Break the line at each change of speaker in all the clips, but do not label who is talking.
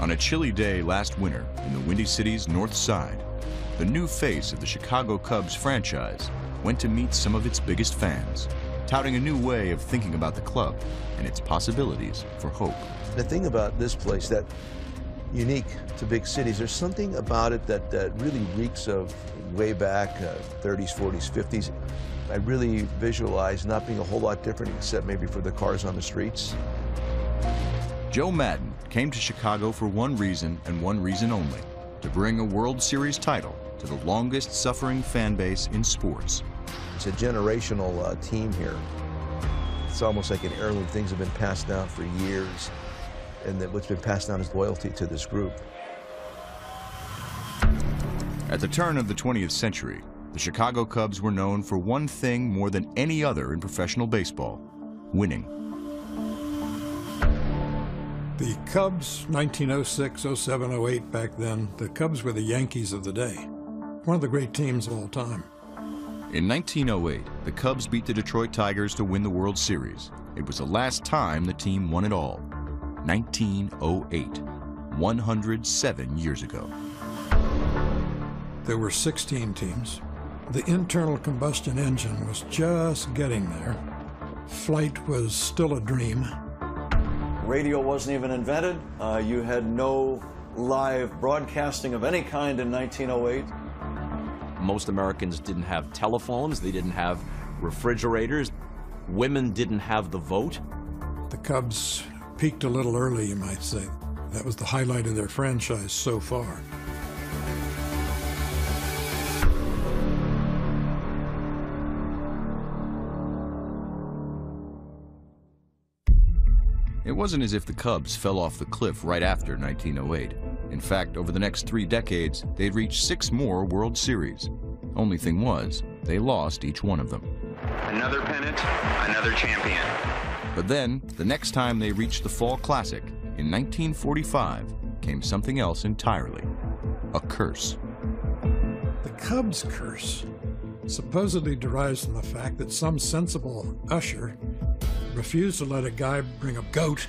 On a chilly day last winter in the Windy City's north side, the new face of the Chicago Cubs franchise went to meet some of its biggest fans, touting a new way of thinking about the club and its possibilities for hope.
The thing about this place that unique to big cities, there's something about it that, that really reeks of way back, uh, 30s, 40s, 50s. I really visualize not being a whole lot different except maybe for the cars on the streets.
Joe Maddon came to Chicago for one reason and one reason only, to bring a World Series title to the longest suffering fan base in sports.
It's a generational uh, team here. It's almost like an heirloom. Things have been passed down for years, and that what's been passed down is loyalty to this group.
At the turn of the 20th century, the Chicago Cubs were known for one thing more than any other in professional baseball winning.
The Cubs, 1906, 07, 08, back then, the Cubs were the Yankees of the day. One of the great teams of all time.
In 1908, the Cubs beat the Detroit Tigers to win the World Series. It was the last time the team won it all. 1908, 107 years ago.
There were 16 teams. The internal combustion engine was just getting there. Flight was still a dream.
Radio wasn't even invented. Uh, you had no live broadcasting of any kind in 1908.
Most Americans didn't have telephones, they didn't have refrigerators, women didn't have the vote.
The Cubs peaked a little early, you might say. That was the highlight of their franchise so far.
Wasn't as if the Cubs fell off the cliff right after 1908. In fact, over the next three decades, they'd reached six more World Series. Only thing was, they lost each one of them.
Another pennant, another champion.
But then, the next time they reached the Fall Classic, in 1945, came something else entirely a curse.
The Cubs curse supposedly derives from the fact that some sensible usher refused to let a guy bring a goat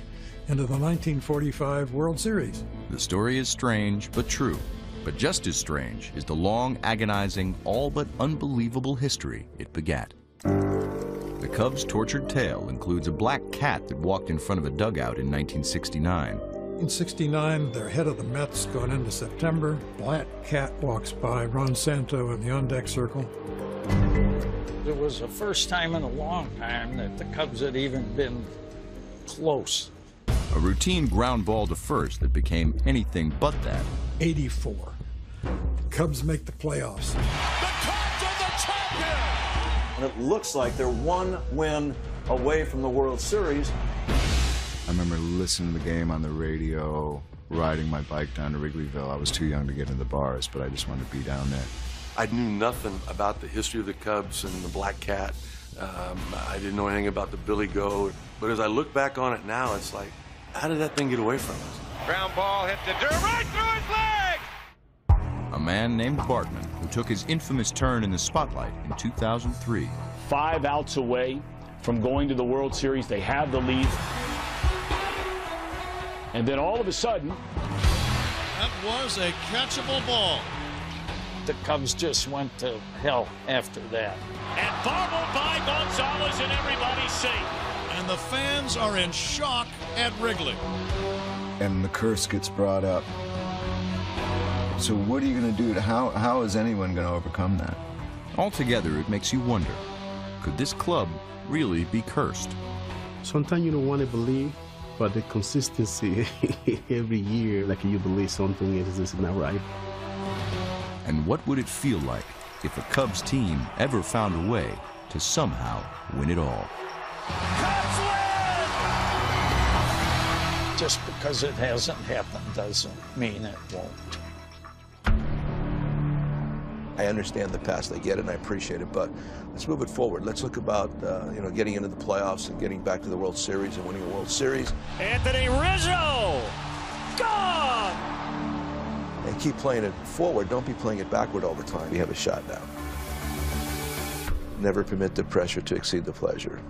into the 1945 World Series.
The story is strange, but true. But just as strange is the long, agonizing, all but unbelievable history it begat. The Cubs' tortured tale includes a black cat that walked in front of a dugout in 1969.
In 69, their head of the Mets going into September. Black cat walks by Ron Santo in the on-deck circle.
It was the first time in a long time that the Cubs had even been close.
A routine ground ball to first that became anything but that.
84. Cubs make the playoffs.
The Cubs are the champion!
And it looks like they're one win away from the World Series.
I remember listening to the game on the radio, riding my bike down to Wrigleyville. I was too young to get into the bars, but I just wanted to be down there.
I knew nothing about the history of the Cubs and the Black Cat. Um, I didn't know anything about the Billy Goat. But as I look back on it now, it's like, how did that thing get away from us?
Ground ball hit the dirt right through his leg!
A man named Bartman who took his infamous turn in the spotlight in 2003.
Five outs away from going to the World Series. They have the lead. And then all of a sudden.
That was a catchable ball.
The Cubs just went to hell after that.
And bobbled by Gonzalez and everybody's safe. And the fans are in shock at Wrigley.
And the curse gets brought up. So what are you going to do? How, how is anyone going to overcome that?
Altogether, it makes you wonder, could this club really be cursed?
Sometimes you don't want to believe, but the consistency every year, like you believe something is, is not right.
And what would it feel like if a Cubs team ever found a way to somehow win it all? Cubs win!
Just because it hasn't happened doesn't mean it won't.
I understand the past, I get it, and I appreciate it, but let's move it forward. Let's look about, uh, you know, getting into the playoffs and getting back to the World Series and winning a World Series.
Anthony Rizzo! Gone!
And keep playing it forward. Don't be playing it backward all the time. We have a shot now. Never permit the pressure to exceed the pleasure.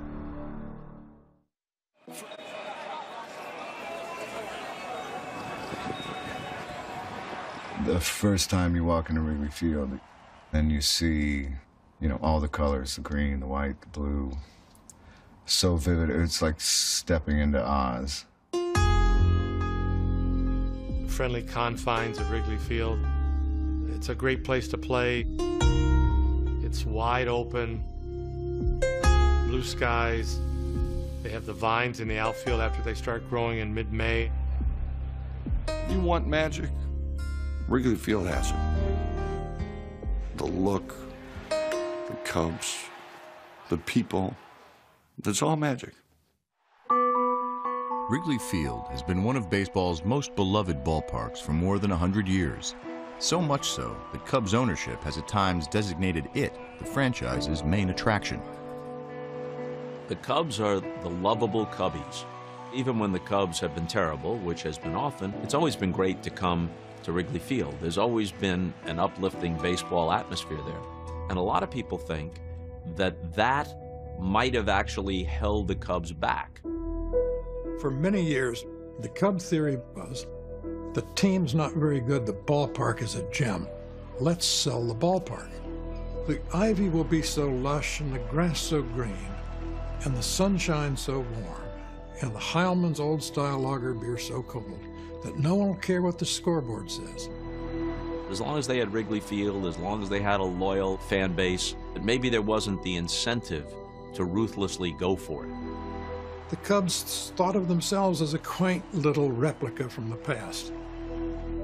The first time you walk into Wrigley Field, and you see, you know, all the colors, the green, the white, the blue, so vivid. It's like stepping into Oz.
Friendly confines of Wrigley Field. It's a great place to play. It's wide open, blue skies. They have the vines in the outfield after they start growing in mid-May.
You want magic? Wrigley Field has it. The look, the Cubs, the people. It's all magic.
Wrigley Field has been one of baseball's most beloved ballparks for more than 100 years. So much so that Cubs ownership has at times designated it the franchise's main attraction.
The Cubs are the lovable Cubbies. Even when the Cubs have been terrible, which has been often, it's always been great to come to Wrigley Field. There's always been an uplifting baseball atmosphere there. And a lot of people think that that might have actually held the Cubs back.
For many years, the Cub theory was the team's not very good, the ballpark is a gem. Let's sell the ballpark. The ivy will be so lush and the grass so green and the sunshine so warm and the Heileman's old style lager beer so cold that no one will care what the scoreboard says.
As long as they had Wrigley Field, as long as they had a loyal fan base, that maybe there wasn't the incentive to ruthlessly go for it.
The Cubs thought of themselves as a quaint little replica from the past.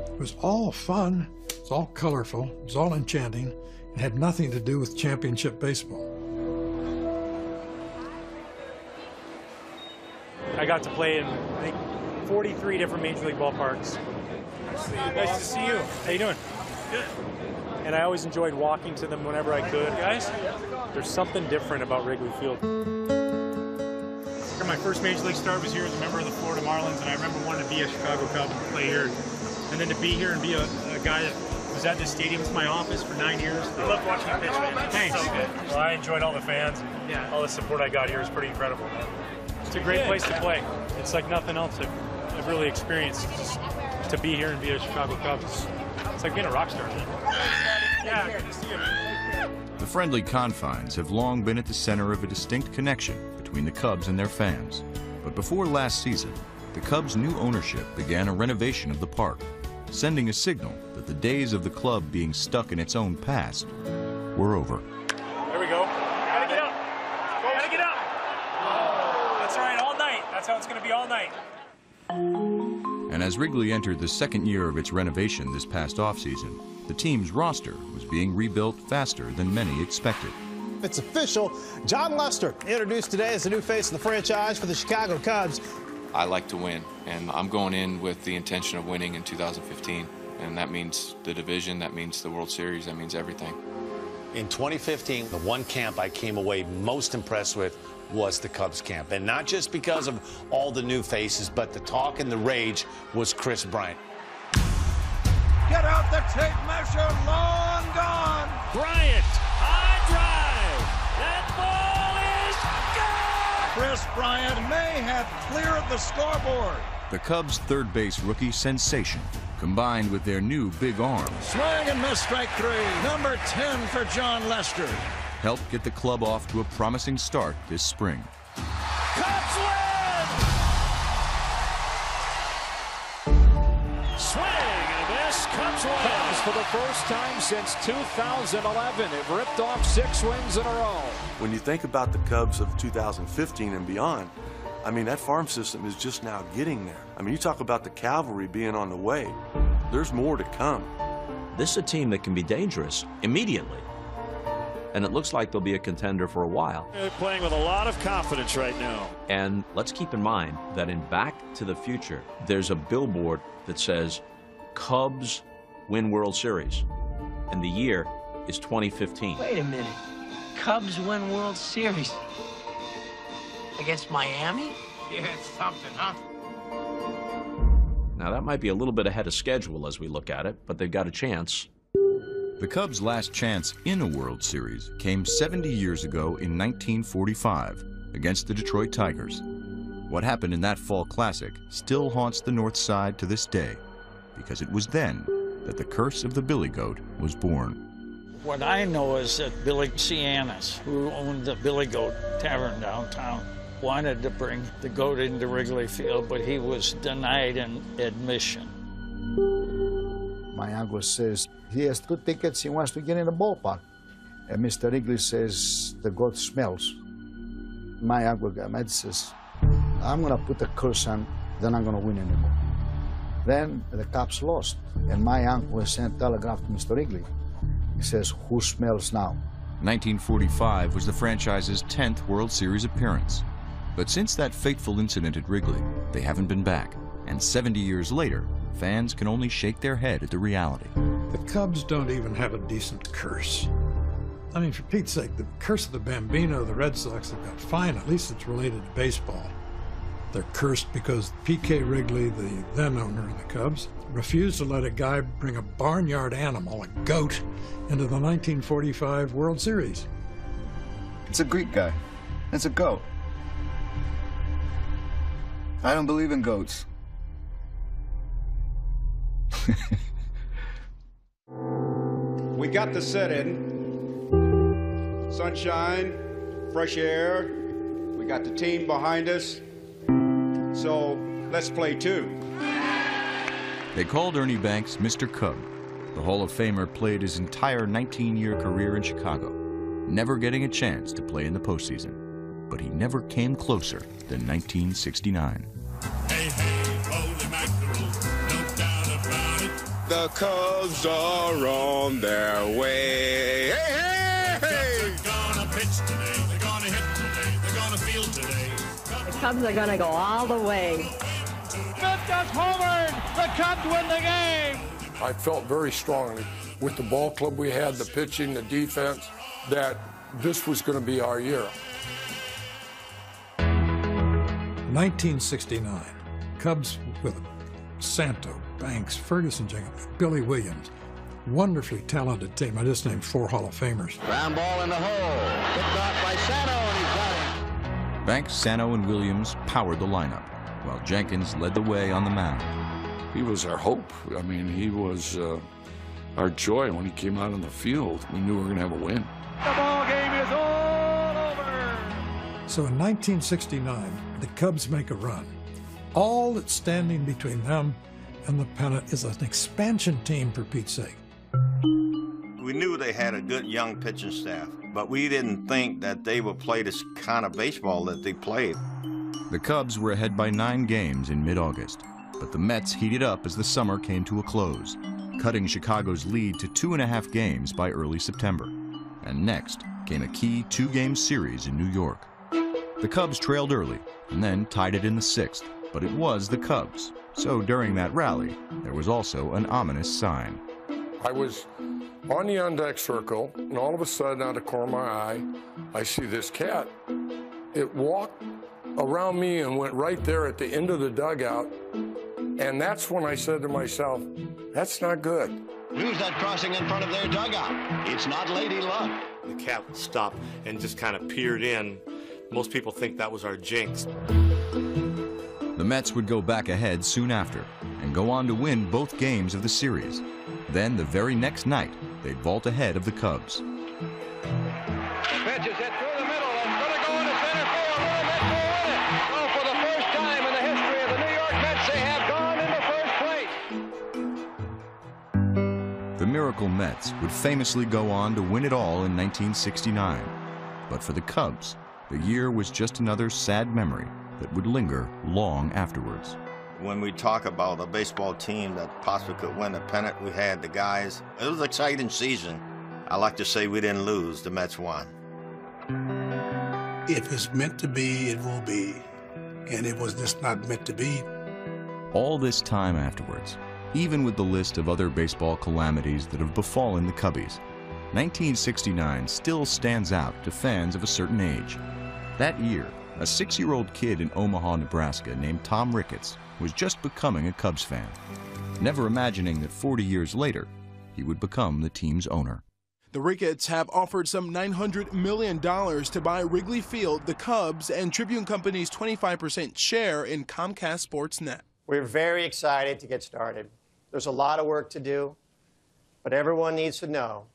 It was all fun, it was all colorful, it was all enchanting, and had nothing to do with championship baseball.
I got to play in, I think, 43 different major league ballparks. Nice to see you. How you doing? Good. And I always enjoyed walking to them whenever I could. Guys, there's something different about Wrigley Field. My first major league start was here as a member of the Florida Marlins, and I remember wanting to be a Chicago Cub and play here. And then to be here and be a, a guy that was at this stadium, it's my office for nine years. I love watching you pitch, man. Thanks. So good. Well, I enjoyed all the fans. And yeah. All the support I got here is pretty incredible, man. It's a great place to play. It's like nothing else I've, I've really experienced. Just to be here and be a Chicago Cubs, it's, it's like being a rock star. Yeah, good to see you.
The friendly confines have long been at the center of a distinct connection between the Cubs and their fans. But before last season, the Cubs' new ownership began a renovation of the park, sending a signal that the days of the club being stuck in its own past were over.
There we go. Gotta get up. Gotta get up. That's right, all night. That's how it's gonna be all night.
And as Wrigley entered the second year of its renovation this past offseason, the team's roster was being rebuilt faster than many expected.
It's official. Jon Lester introduced today as the new face of the franchise for the Chicago Cubs.
I like to win, and I'm going in with the intention of winning in 2015. And that means the division, that means the World Series, that means everything.
In 2015, the one camp I came away most impressed with was the Cubs camp. And not just because of all the new faces, but the talk and the rage was Kris Bryant.
Get out the tape measure, long gone.
Bryant, ball is gone.
Kris Bryant may have cleared the scoreboard.
The Cubs' third base rookie sensation, combined with their new big arm,
Swing and miss strike three. Number 10 for Jon Lester.
helped get the club off to a promising start this spring.
Cubs win.
For the first time since 2011 have ripped off six wins in a row.
When you think about the Cubs of 2015 and beyond, I mean, that farm system is just now getting there. I mean, you talk about the cavalry being on the way. There's more to come.
This is a team that can be dangerous immediately. And it looks like they'll be a contender for a while.
They're playing with a lot of confidence right now.
And let's keep in mind that in Back to the Future, there's a billboard that says Cubs win World Series. And the year is 2015.
Wait a minute. Cubs win World Series. Against Miami? Yeah, it's something, huh?
Now, that might be a little bit ahead of schedule as we look at it, but they've got a chance.
The Cubs' last chance in a World Series came 70 years ago in 1945 against the Detroit Tigers. What happened in that fall classic still haunts the North Side to this day, because it was then that the curse of the Billy Goat was born.
What I know is that Billy Sianis, who owned the Billy Goat Tavern downtown, wanted to bring the goat into Wrigley Field, but he was denied an admission.
My uncle says he has two tickets, he wants to get in the ballpark. And Mr. Wrigley says the goat smells. My uncle got mad says, I'm gonna put a curse on, then I'm gonna win anymore. Then the Cubs lost, and my uncle sent telegraph to Mr. Wrigley. He says, who smells now?
1945 was the franchise's 10th World Series appearance. But since that fateful incident at Wrigley, they haven't been back. And 70 years later, fans can only shake their head at the reality.
The Cubs don't even have a decent curse. I mean, for Pete's sake, the curse of the Bambino, the Red Sox have got fine. At least it's related to baseball. They're cursed because P.K. Wrigley, the then owner of the Cubs, refused to let a guy bring a barnyard animal, a goat, into the 1945 World Series.
It's a Greek guy. It's a goat. I don't believe in goats.
We got the set in. Sunshine, fresh air. We got the team behind us. So let's play two.
They called Ernie Banks Mr. Cub. The Hall of Famer played his entire 19-year career in Chicago, never getting a chance to play in the postseason. But he never came closer than 1969.
The Cubs are on their way. Hey, hey, hey!
Cubs are going to go all the way.
Smith just homered. The Cubs win the game.
I felt very strongly with the ball club we had, the pitching, the defense, that this was going to be our year.
1969, Cubs with Santo, Banks, Ferguson, Jenkins, Billy Williams. Wonderfully talented team. I just named four Hall of Famers.
Ground ball in the hole. Picked off by Santo,
Banks, Santo, and Williams powered the lineup, while Jenkins led the way on the mound.
He was our hope. I mean, he was uh, our joy when he came out on the field. We knew we were going to have a win.
The ball game is all over.
So in 1969, the Cubs make a run. All that's standing between them and the pennant is an expansion team, for Pete's sake.
We knew they had a good young pitching staff, but we didn't think that they would play this kind of baseball that they played.
The Cubs were ahead by nine games in mid-August, but the Mets heated up as the summer came to a close, cutting Chicago's lead to two and a half games by early September. And next came a key two-game series in New York. The Cubs trailed early and then tied it in the sixth, but it was the Cubs. So during that rally, there was also an ominous sign.
I was on the on deck circle, and all of a sudden, out of the corner of my eye, I see this cat. It walked around me and went right there at the end of the dugout. And that's when I said to myself, that's not good.
Who's that crossing in front of their dugout? It's not Lady Luck.
The cat stopped and just kind of peered in. Most people think that was our jinx.
The Mets would go back ahead soon after and go on to win both games of the series. Then, the very next night, they'd vault ahead of the Cubs.
Pitch is through the middle and going to go into center field. And Mets will win it. So for the first time in the history of the New York Mets, they have gone into first place.
The Miracle Mets would famously go on to win it all in 1969. But for the Cubs, the year was just another sad memory that would linger long afterwards.
When we talk about a baseball team that possibly could win the pennant, we had the guys. It was an exciting season. I like to say we didn't lose, the Mets won.
If it's meant to be, it will be. And it was just not meant to be.
All this time afterwards, even with the list of other baseball calamities that have befallen the Cubbies, 1969 still stands out to fans of a certain age. That year, a six-year-old kid in Omaha, Nebraska named Tom Ricketts was just becoming a Cubs fan, never imagining that 40 years later, he would become the team's owner.
The Ricketts have offered some $900 million to buy Wrigley Field, the Cubs, and Tribune Company's 25% share in Comcast Sportsnet.
We're very excited to get started. There's a lot of work to do.
But everyone needs to know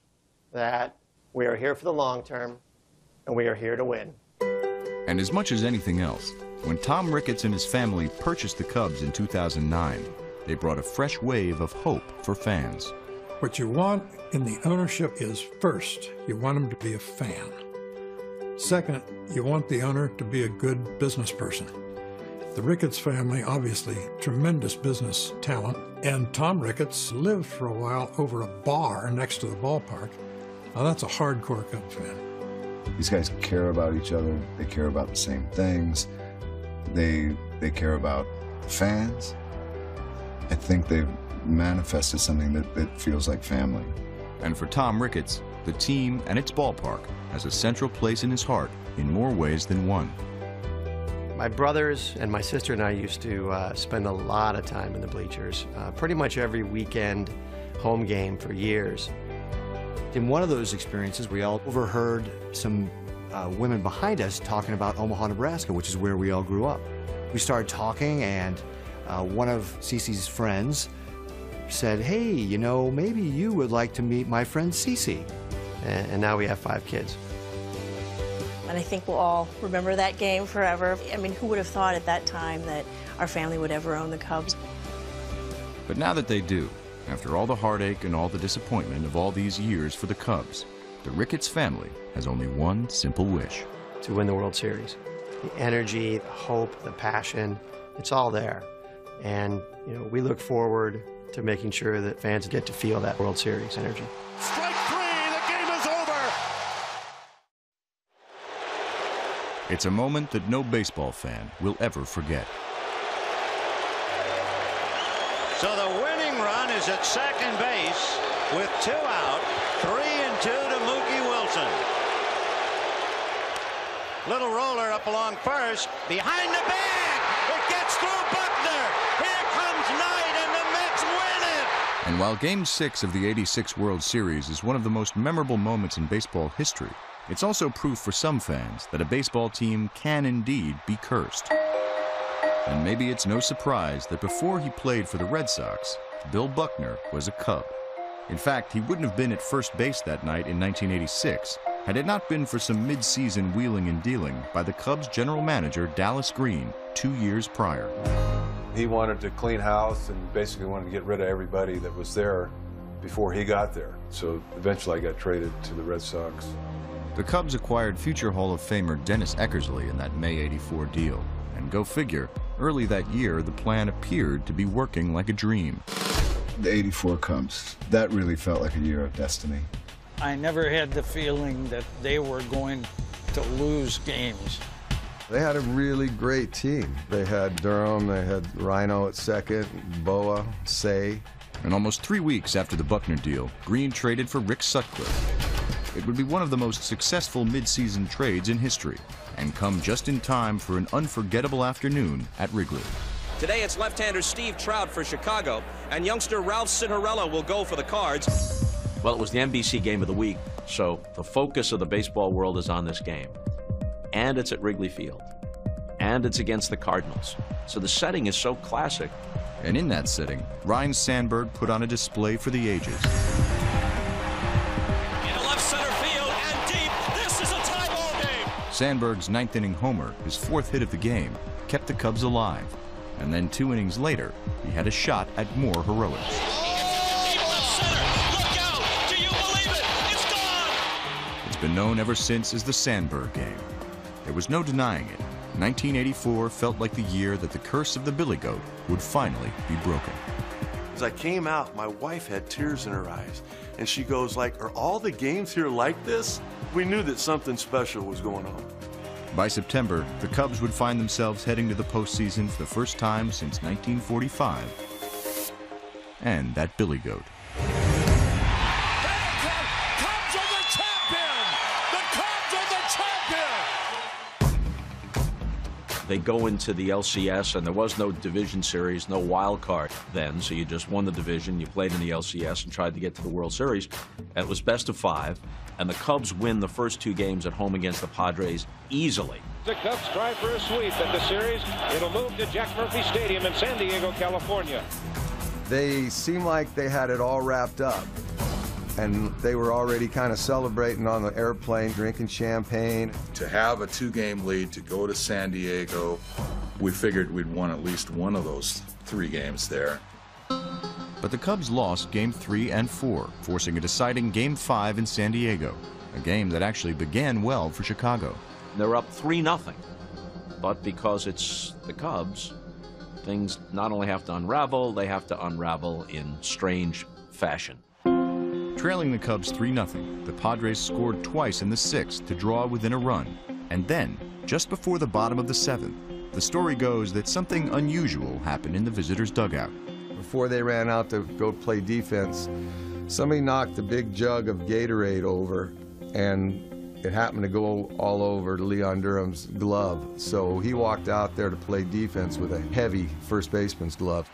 that we are here for the long term and we are here to win.
And as much as anything else, when Tom Ricketts and his family purchased the Cubs in 2009, they brought a fresh wave of hope for fans.
What you want in the ownership is first, you want them to be a fan. Second, you want the owner to be a good business person. The Ricketts family, obviously, tremendous business talent, and Tom Ricketts lived for a while over a bar next to the ballpark. Now, that's a hardcore Cub fan.
These guys care about each other. They care about the same things. They they care about fans. I think they've manifested something that, that feels like family.
And for Tom Ricketts, the team and its ballpark has a central place in his heart in more ways than one.
My brothers and my sister and I used to uh, spend a lot of time in the bleachers, uh, pretty much every weekend home game for years.
In one of those experiences, we all overheard some uh, women behind us talking about Omaha, Nebraska, which is where we all grew up. We started talking, and uh, one of Cece's friends said, Hey, you know, maybe you would like to meet my friend Cece.
And, and now we have five kids.
And I think we'll all remember that game forever. I mean, who would have thought at that time that our family would ever own the Cubs?
But now that they do, after all the heartache and all the disappointment of all these years for the Cubs, the Ricketts family has only one simple wish.
To win the World Series. The energy, the hope, the passion, it's all there. And, you know, we look forward to making sure that fans get to feel that World Series energy.
Strike three, the game is over.
It's a moment that no baseball fan will ever forget.
So the winning run is at second base with two out, three and two to Mookie Wilson. Little roller up along first, behind the bag. It gets through Buckner. Here comes Knight, and the Mets win it.
And while Game 6 of the 86 World Series is one of the most memorable moments in baseball history, it's also proof for some fans that a baseball team can indeed be cursed. And maybe it's no surprise that before he played for the Red Sox, Bill Buckner was a Cub. In fact, he wouldn't have been at first base that night in 1986 had it not been for some mid-season wheeling and dealing by the Cubs general manager Dallas Green two years prior.
He wanted to clean house and basically wanted to get rid of everybody that was there before he got there. So eventually I got traded to the Red Sox.
The Cubs acquired future Hall of Famer Dennis Eckersley in that May 84 deal. And go figure, early that year, the plan appeared to be working like a dream.
The 84 comes. that really felt like a year of destiny.
I never had the feeling that they were going to lose games.
They had a really great team. They had Durham, they had Ryno at second, Bowa, Cey.
And almost three weeks after the Buckner deal, Green traded for Rick Sutcliffe. It would be one of the most successful midseason trades in history, and come just in time for an unforgettable afternoon at Wrigley.
Today it's left-hander Steve Trout for Chicago, and youngster Ralph Citarella will go for the Cards.
Well, it was the NBC game of the week, so the focus of the baseball world is on this game. And it's at Wrigley Field. And it's against the Cardinals. So the setting is so classic.
And in that setting, Ryne Sandberg put on a display for the ages. Sandberg's ninth inning homer, his fourth hit of the game, kept the Cubs alive. And then two innings later, he had a shot at more heroics. It's been known ever since as the Sandberg game. There was no denying it. 1984 felt like the year that the curse of the Billy Goat would finally be broken.
As I came out, my wife had tears in her eyes, and she goes like, "Are all the games here like this?" We knew that something special was going on.
By September, the Cubs would find themselves heading to the postseason for the first time since 1945. And that Billy Goat.
They go into the LCS, and there was no division series, no wild card then, so you just won the division, you played in the LCS, and tried to get to the World Series. It was best of five, and the Cubs win the first two games at home against the Padres easily.
The Cubs try for a sweep at the series. It'll move to Jack Murphy Stadium in San Diego, California.
They seem like they had it all wrapped up. And they were already kind of celebrating on the airplane, drinking champagne.
To have a two-game lead, to go to San Diego, we figured we'd won at least one of those three games there.
But the Cubs lost Game 3 and 4, forcing a deciding Game 5 in San Diego, a game that actually began well for Chicago.
They're up 3 nothing, But because it's the Cubs, things not only have to unravel, they have to unravel in strange fashion.
Trailing the Cubs 3 0, the Padres scored twice in the sixth to draw within a run. And then, just before the bottom of the seventh, the story goes that something unusual happened in the visitors' dugout.
Before they ran out to go play defense, somebody knocked a big jug of Gatorade over, and it happened to go all over Leon Durham's glove. So he walked out there to play defense with a heavy first baseman's glove.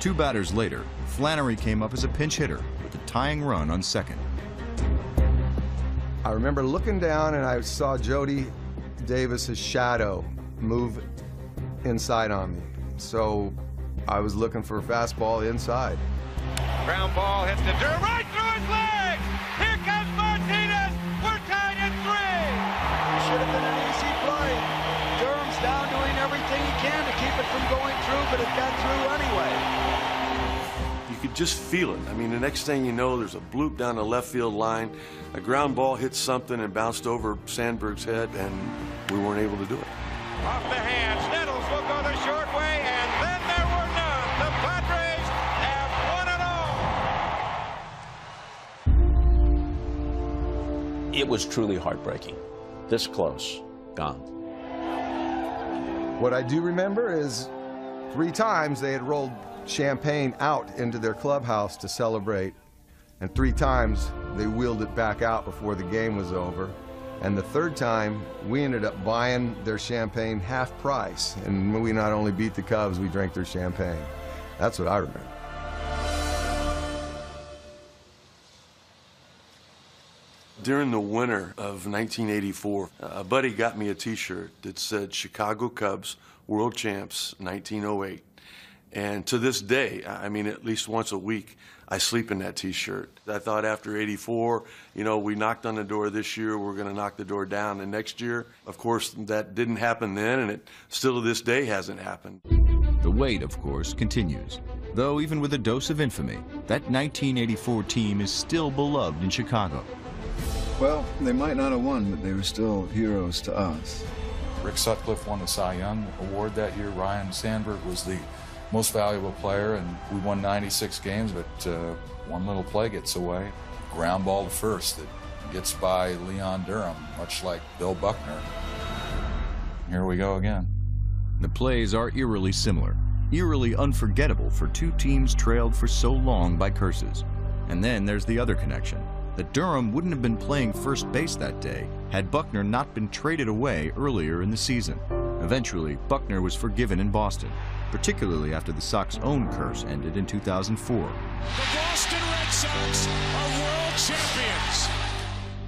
Two batters later, Flannery came up as a pinch hitter with a tying run on second.
I remember looking down and I saw Jody Davis's shadow move inside on me. So I was looking for a fastball inside.
Ground ball hits the dirt right through his legs. Here comes Martinez. We're tied at three.
Should have been an easy play. Durham's down doing everything he can to keep it from going through, but it got through anyway.
You could just feel it. I mean, the next thing you know, there's a bloop down the left field line. A ground ball hit something and bounced over Sandberg's head, and we weren't able to do it.
Off the hands, Nettles will go the short way, and then there were none. The Padres have one and all.
It was truly heartbreaking. This close, gone.
What I do remember is three times they had rolled champagne out into their clubhouse to celebrate, and three times they wheeled it back out before the game was over. And the third time, we ended up buying their champagne half price. And we not only beat the Cubs, we drank their champagne. That's what I remember.
During the winter of 1984, a buddy got me a T-shirt that said "Chicago Cubs World Champs 1908," and to this day, I mean, at least once a week, I sleep in that T-shirt. I thought after '84, you know, we knocked on the door this year, we're going to knock the door down, and next year, of course, that didn't happen then, and it still to this day hasn't happened.
The wait, of course, continues. Though even with a dose of infamy, that 1984 team is still beloved in Chicago.
Well, they might not have won, but they were still heroes to us.
Rick Sutcliffe won the Cy Young Award that year. Ryne Sandberg was the most valuable player, and we won 96 games, but uh, one little play gets away. Ground ball to first that gets by Leon Durham, much like Bill Buckner. Here we go again.
The plays are eerily similar, eerily unforgettable for two teams trailed for so long by curses. And then there's the other connection that Durham wouldn't have been playing first base that day had Buckner not been traded away earlier in the season. Eventually, Buckner was forgiven in Boston, particularly after the Sox' own curse ended in 2004.
The Boston Red Sox are world champions.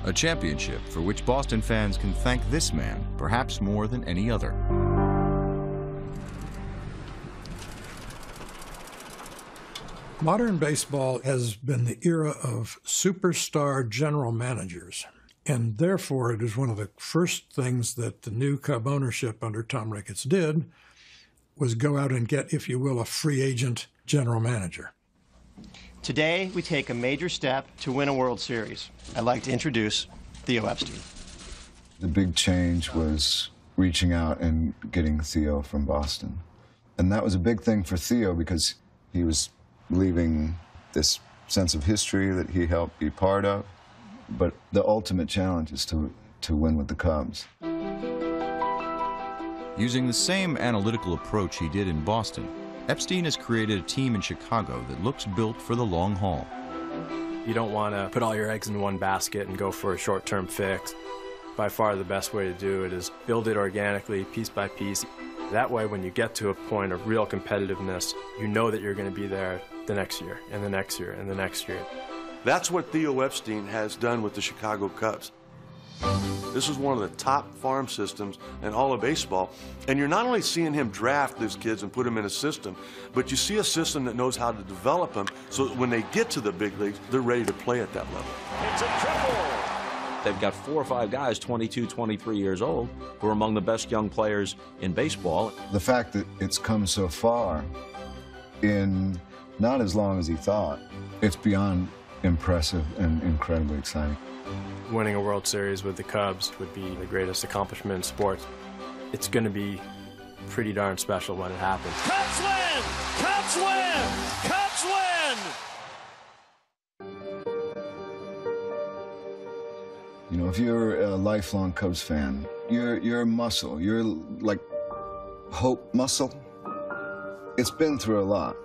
A championship for which Boston fans can thank this man perhaps more than any other.
Modern baseball has been the era of superstar general managers. And therefore, it is one of the first things that the new Cub ownership under Tom Ricketts did was go out and get, if you will, a free agent general manager.
Today, we take a major step to win a World Series. I'd like to introduce Theo Epstein.
The big change was reaching out and getting Theo from Boston. And that was a big thing for Theo because he was leaving this sense of history that he helped be part of. But the ultimate challenge is to, to win with the Cubs.
Using the same analytical approach he did in Boston, Epstein has created a team in Chicago that looks built for the long haul.
You don't want to put all your eggs in one basket and go for a short term fix. By far, the best way to do it is build it organically, piece by piece. That way, when you get to a point of real competitiveness, you know that you're going to be there the next year, and the next year, and the next year.
That's what Theo Epstein has done with the Chicago Cubs. This is one of the top farm systems in all of baseball. And you're not only seeing him draft these kids and put them in a system, but you see a system that knows how to develop them so that when they get to the big leagues, they're ready to play at that level.
It's a triple. They've got four or five guys, 22, 23 years old, who are among the best young players in baseball.
The fact that it's come so far in not as long as he thought, it's beyond impressive and incredibly exciting.
Winning a World Series with the Cubs would be the greatest accomplishment in sports. It's going to be pretty darn special when it happens.
Cubs win! Cubs win! Cubs win!
You know, if you're a lifelong Cubs fan, you're you're a muscle. You're like hope muscle. It's been through a lot.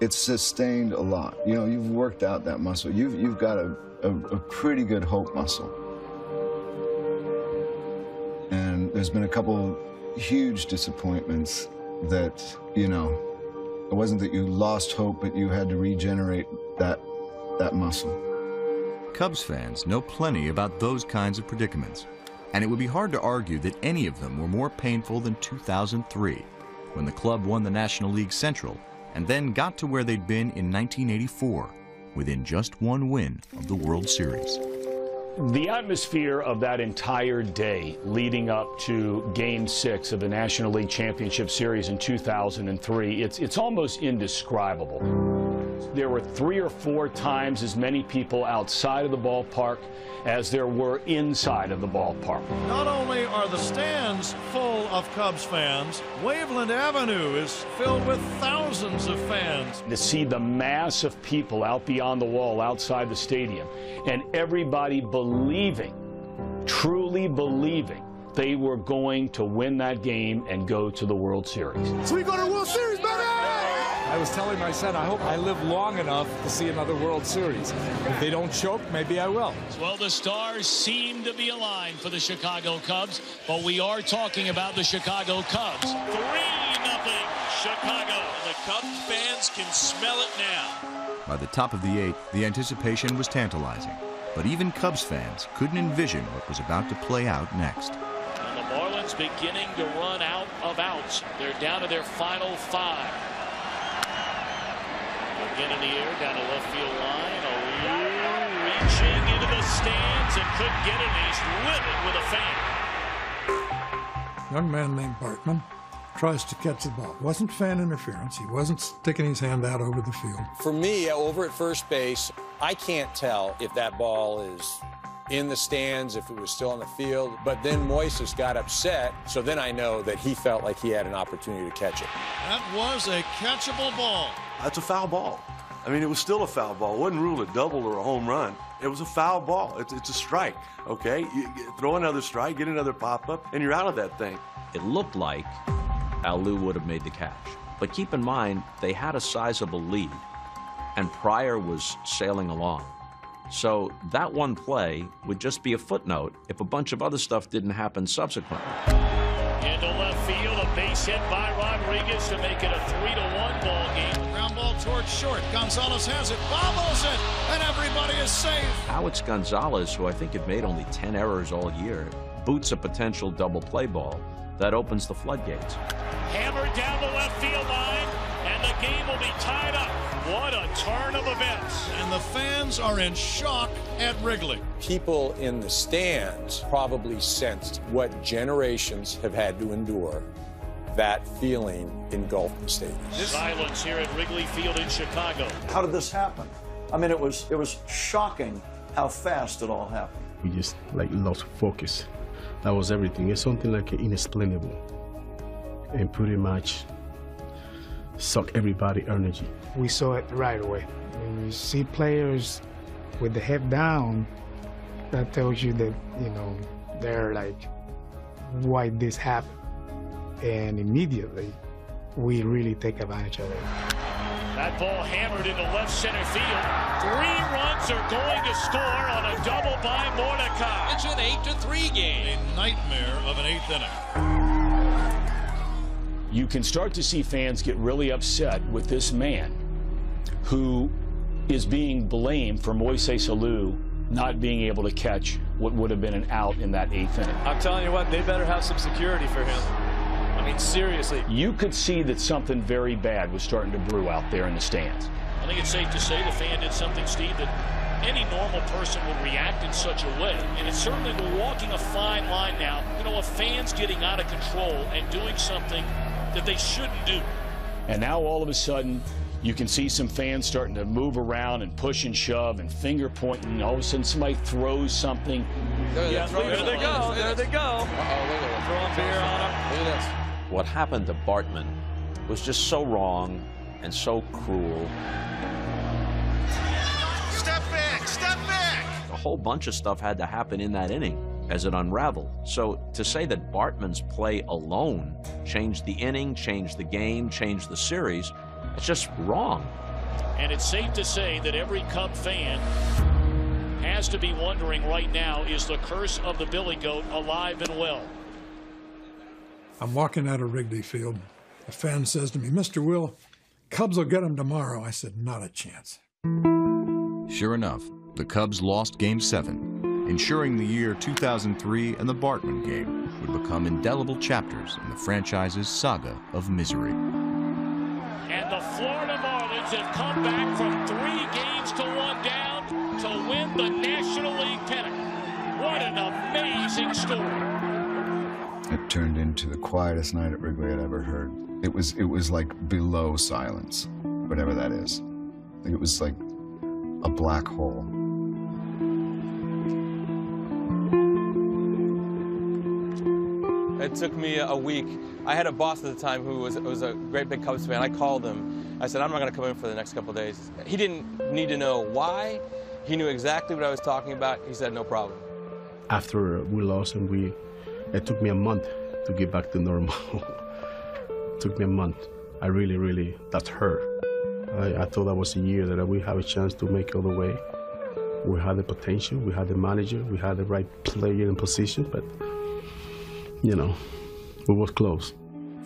It's sustained a lot. You know, you've worked out that muscle. You've you've got a, a, a pretty good hope muscle. And there's been a couple huge disappointments that, you know, it wasn't that you lost hope, but you had to regenerate that that muscle.
Cubs fans know plenty about those kinds of predicaments, and it would be hard to argue that any of them were more painful than 2003, when the club won the National League Central and then got to where they'd been in 1984, within just one win of the World Series.
The atmosphere of that entire day leading up to Game 6 of the National League Championship Series in 2003, it's, it's almost indescribable. There were three or four times as many people outside of the ballpark as there were inside of the ballpark.
Not only are the stands full of Cubs fans, Waveland Avenue is filled with thousands of fans.
To see the mass of people out beyond the wall outside the stadium and everybody believing, truly believing, they were going to win that game and go to the World Series.
So we go to the World Series, baby! I was telling my son, I hope I live long enough to see another World Series. If they don't choke, maybe I will.
Well, the stars seem to be aligned for the Chicago Cubs, but we are talking about the Chicago Cubs. 3 nothing Chicago. The Cubs fans can smell it now.
By the top of the eighth, the anticipation was tantalizing, but even Cubs fans couldn't envision what was about to play out next.
And the Marlins beginning to run out of outs. They're down to their final five. Again in the air, down the left field line. Oh, reaching into the stands and couldn't get it. He's livid with a fan.
young man named Bartman tries to catch the ball. It wasn't fan interference. He wasn't sticking his hand out over the field.
For me, over at first base, I can't tell if that ball is in the stands, if it was still on the field. But then Moises got upset, so then I know that he felt like he had an opportunity to catch it.
That was a catchable ball.
That's a foul ball. I mean, it was still a foul ball. It wasn't ruled a double or a home run. It was a foul ball. It's, it's a strike, okay? You, throw another strike, get another pop up, and you're out of that thing.
It looked like Alou would have made the catch. But keep in mind, they had a sizable lead, and Prior was sailing along. So that one play would just be a footnote if a bunch of other stuff didn't happen subsequently.
Into left field, a base hit by Rodriguez to make it a three to one ball game. Ground ball towards short. Gonzalez has it, bobbles it, and everybody is safe.
Alex Gonzalez, who I think had made only 10 errors all year, boots a potential double play ball. That opens the floodgates.
Hammered down the left field line, and the game will be tied up. What a turn of events. And the fans are in shock at Wrigley.
People in the stands probably sensed what generations have had to endure. That feeling engulfed the stadium.
Silence here at Wrigley Field in Chicago.
How did this happen? I mean, it was it was shocking how fast it all happened.
We just like lost focus. That was everything. It's something like inexplainable, and pretty much suck everybody energy.
We saw it right away. When you see players with the head down, that tells you that you know they're like, why this happened, and immediately we really take advantage of it.
That ball hammered into left center field. Three runs are going to score on a double by Mordecai. It's an 8 to 3 game. A nightmare of an eighth inning.
You can start to see fans get really upset with this man who is being blamed for Moises Alou not being able to catch what would have been an out in that eighth inning.
I'm telling you what, they better have some security for him. I mean, seriously.
You could see that something very bad was starting to brew out there in the stands.
I think it's safe to say the fan did something, Steve, that any normal person would react in such a way. And it's certainly we're walking a fine line now. You know, a fan's getting out of control and doing something that they shouldn't do.
And now all of a sudden, you can see some fans starting to move around and push and shove and finger pointing. All of a sudden, somebody throws something.
Yeah, there they go. There they go. Throwing beer on them.
Look at this. What happened to Bartman was just so wrong and so cruel.
Step back, step back.
A whole bunch of stuff had to happen in that inning as it unraveled. So to say that Bartman's play alone changed the inning, changed the game, changed the series, it's just wrong.
And it's safe to say that every Cub fan has to be wondering right now, is the curse of the Billy Goat alive and well?
I'm walking out of Wrigley Field. A fan says to me, Mr. Will, Cubs will get him tomorrow. I said, not a chance.
Sure enough, the Cubs lost Game 7, ensuring the year 2003 and the Bartman game would become indelible chapters in the franchise's saga of misery.
And the Florida Marlins have come back from three games to one down to win the National League pennant. What an amazing story.
It turned into the quietest night at Wrigley I'd ever heard. It was it was like below silence, whatever that is. It was like a black hole.
It took me a week. I had a boss at the time who was, was a great big Cubs fan. I called him. I said, I'm not going to come in for the next couple days. He didn't need to know why. He knew exactly what I was talking about. He said, no problem.
After we lost and we, it took me a month to get back to normal. it took me a month. I really, really, that's her. I, I thought that was a year that we have a chance to make all the way. We had the potential, we had the manager, we had the right player in position, but you know, we was close.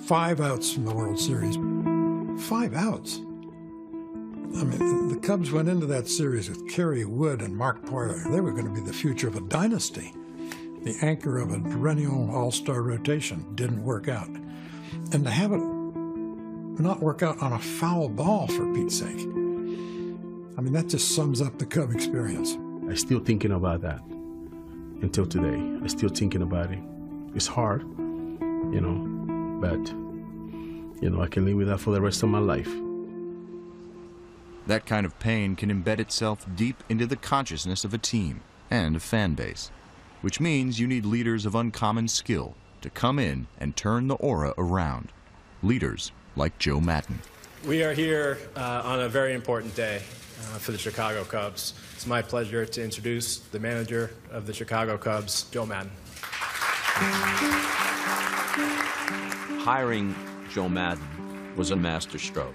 Five outs from the World Series. Five outs. I mean, the Cubs went into that series with Kerry Wood and Mark Prior. They were going to be the future of a dynasty. The anchor of a perennial all-star rotation didn't work out. And to have it not work out on a foul ball, for Pete's sake. I mean, that just sums up the Cub experience.
I'm still thinking about that until today. I'm still thinking about it. It's hard, you know, but you know, I can live with that for the rest of my life.
That kind of pain can embed itself deep into the consciousness of a team and a fan base, which means you need leaders of uncommon skill to come in and turn the aura around. Leaders like Joe Maddon.
We are here uh, on a very important day uh, for the Chicago Cubs. It's my pleasure to introduce the manager of the Chicago Cubs, Joe Maddon.
Hiring Joe Maddon was a masterstroke.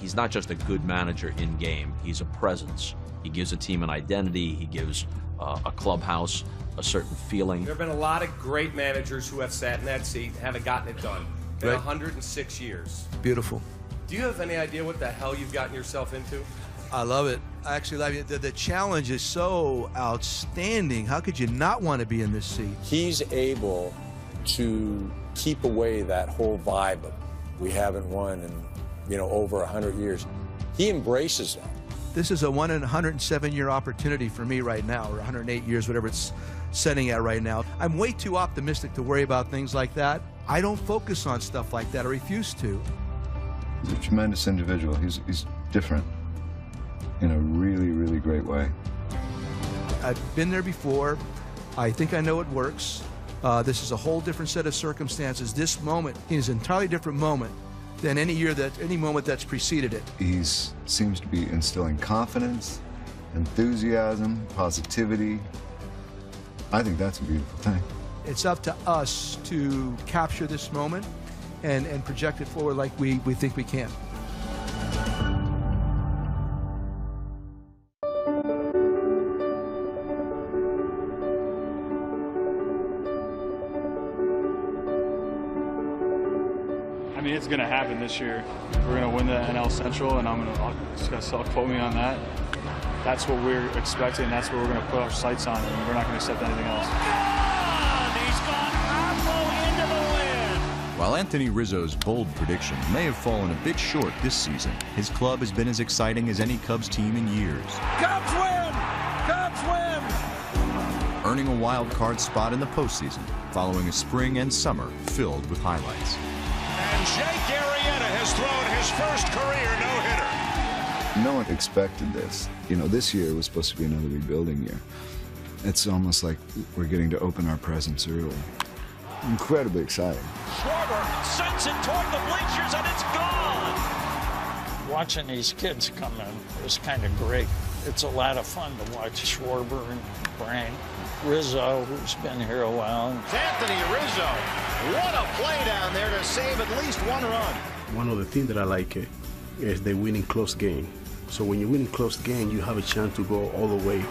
He's not just a good manager in game, he's a presence. He gives a team an identity, he gives uh, a clubhouse a certain feeling.
There have been a lot of great managers who have sat in that seat and haven't gotten it done. Been
Right.
106 years.
Beautiful.
Do you have any idea what the hell you've gotten yourself into?
I love it. I actually love it. The, the challenge is so outstanding. How could you not want to be in this seat?
He's able to keep away that whole vibe of we haven't won in, you know, over 100 years. He embraces that.
This is a one in 107 year opportunity for me right now, or 108 years, whatever it's setting at right now. I'm way too optimistic to worry about things like that. I don't focus on stuff like that. I refuse to.
He's a tremendous individual. He's, he's different in a really, really great way.
I've been there before. I think I know it works. Uh, this is a whole different set of circumstances. This moment is an entirely different moment than any year that any moment that's preceded it.
He seems to be instilling confidence, enthusiasm, positivity. I think that's a beautiful thing.
It's up to us to capture this moment and, and project it forward like we, we think we can.
Happen this year. We're going to win the NL Central, and I'm going to, I'll, just going to quote me on that.
That's what we're expecting. and That's what we're going to put our sights on, and we're not going to accept anything else.
While Anthony Rizzo's bold prediction may have fallen a bit short this season, his club has been as exciting as any Cubs team in years.
Cubs win! Cubs win!
Earning a wild card spot in the postseason, following a spring and summer filled with highlights.
And Jake Arrieta has thrown his first career no-hitter.
No one expected this. You know, this year was supposed to be another rebuilding year. It's almost like we're getting to open our presents early. Incredibly exciting.
Schwarber sends it toward the bleachers and it's gone.
Watching these kids come in was kind of great. It's a lot of fun to watch Schwarber and Bryant, Rizzo, who's been here a while.
Anthony Rizzo. What a play down there to save at least one run.
One of the things that I like is the winning close game. So when you win close game, you have a chance to go all the way.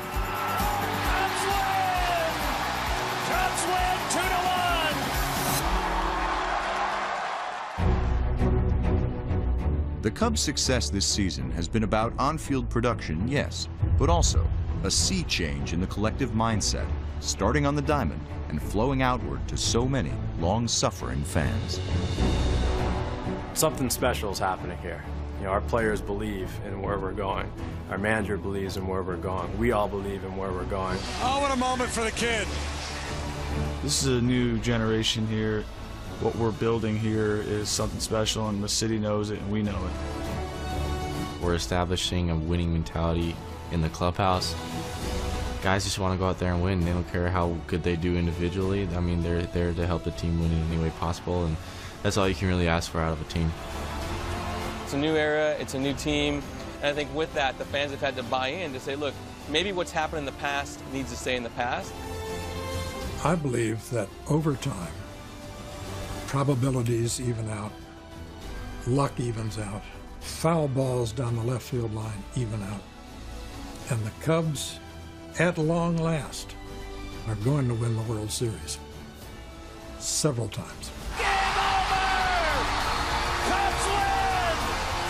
Cubs'
success this season has been about on-field production, yes, but also a sea change in the collective mindset, starting on the diamond and flowing outward to so many long-suffering fans.
Something special is happening here. You know, our players believe in where we're going. Our manager believes in where we're going. We all believe in where we're going.
Oh, what a moment for the kid.
This is a new generation here. What we're building here is something special, and the city knows it, and we know it.
We're establishing a winning mentality in the clubhouse. Guys just want to go out there and win. They don't care how good they do individually. I mean, they're there to help the team win in any way possible, and that's all you can really ask for out of a team.
It's a new era, it's a new team, and I think with that, the fans have had to buy in to say, look, maybe what's happened in the past needs to stay in the past.
I believe that over time, probabilities even out, luck evens out, foul balls down the left field line even out. And the Cubs, at long last, are going to win the World Series. Several times. Game over!
Cubs win!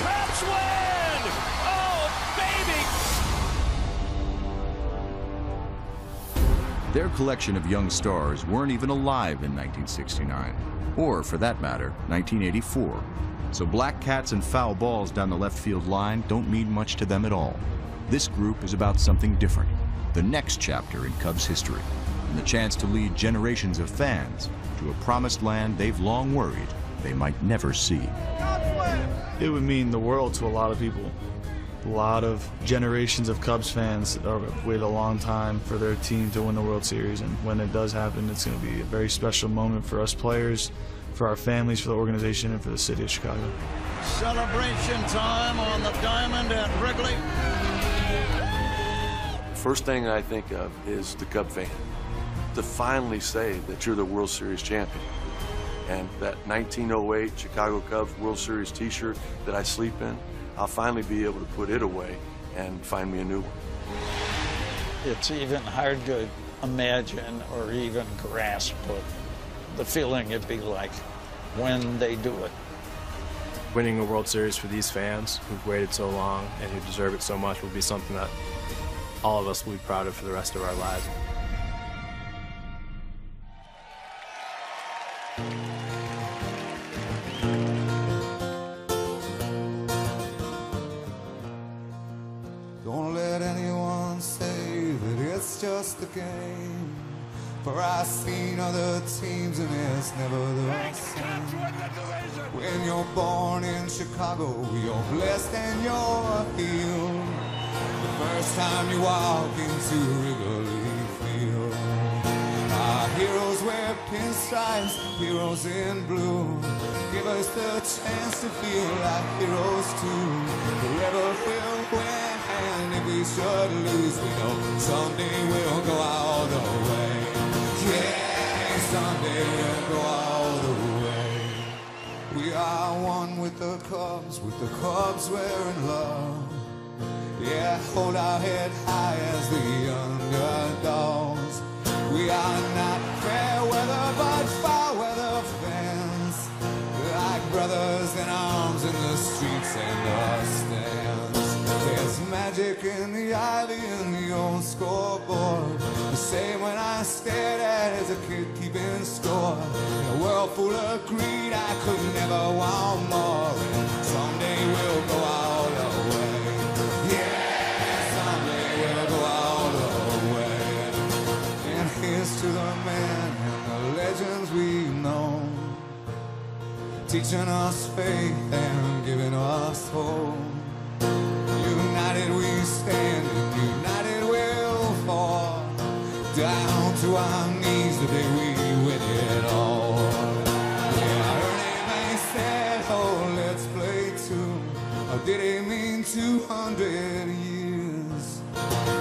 Cubs win! Oh, baby!
Their collection of young stars weren't even alive in 1969, or for that matter, 1984. So black cats and foul balls down the left field line don't mean much to them at all. This group is about something different, the next chapter in Cubs history, and the chance to lead generations of fans to a promised land they've long worried they might never see.
It would mean the world to a lot of people. A lot of generations of Cubs fans wait a long time for their team to win the World Series, and when it does happen, it's going to be a very special moment for us players, for our families, for the organization, and for the city of Chicago.
Celebration time on the diamond at Wrigley.
First thing I think of is the Cub fan. To finally say that you're the World Series champion. And that 1908 Chicago Cubs World Series t-shirt that I sleep in, I'll finally be able to put it away and find me a new one.
It's even hard to imagine or even grasp what the feeling it'd be like when they do it.
Winning a World Series for these fans who've waited so long and who deserve it so much will be something that all of us will be proud of for the rest of our lives.
A game. For I've seen other teams and it's never the same. When you're born in Chicago, you're blessed and you're healed. The first time you walk into Wrigley Field. Our heroes wear pinstripes, heroes in blue. Give us the chance to feel like heroes too. Forever we'll win, and if we should lose, we know someday we'll go all the way. Yeah, someday we'll go all the way. We are one with the Cubs, with the Cubs we're in love. Yeah, hold our head high as the underdogs. We are not fair weather, but foul weather fans. Like brothers in arms in the streets and the. There's magic in the ivy in the old scoreboard. The same when I stared at as a kid keeping score. In a world full of greed, I could never want more. And someday we'll go all the way. Yeah, someday we'll go all the way. And here's to the men and the legends we've known. Teaching us faith and giving us hope. United we stand united we'll fall. Down to our knees the day we win it all. Yeah, Ernie May said, oh, let's play two. Or did he mean 200 years?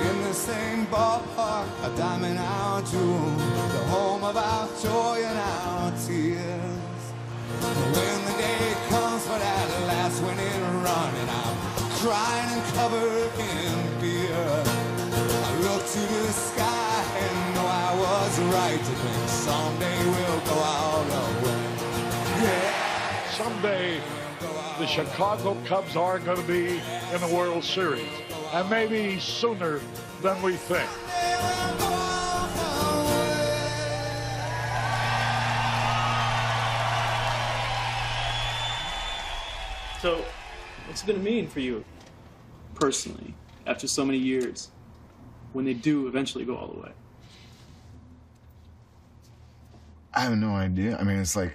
In the same ballpark, a diamond our jewel. The home of our joy and our tears. When the day comes for that last winning run and I'm crying and covered in beer I look to the sky and know I was right. To think someday we'll go all the Yeah.
Someday the Chicago Cubs are going to be in the World Series, and maybe sooner than we think.
So, what's it going to mean for you personally after so many years when they do eventually go all the way?
I have no idea. I mean, it's like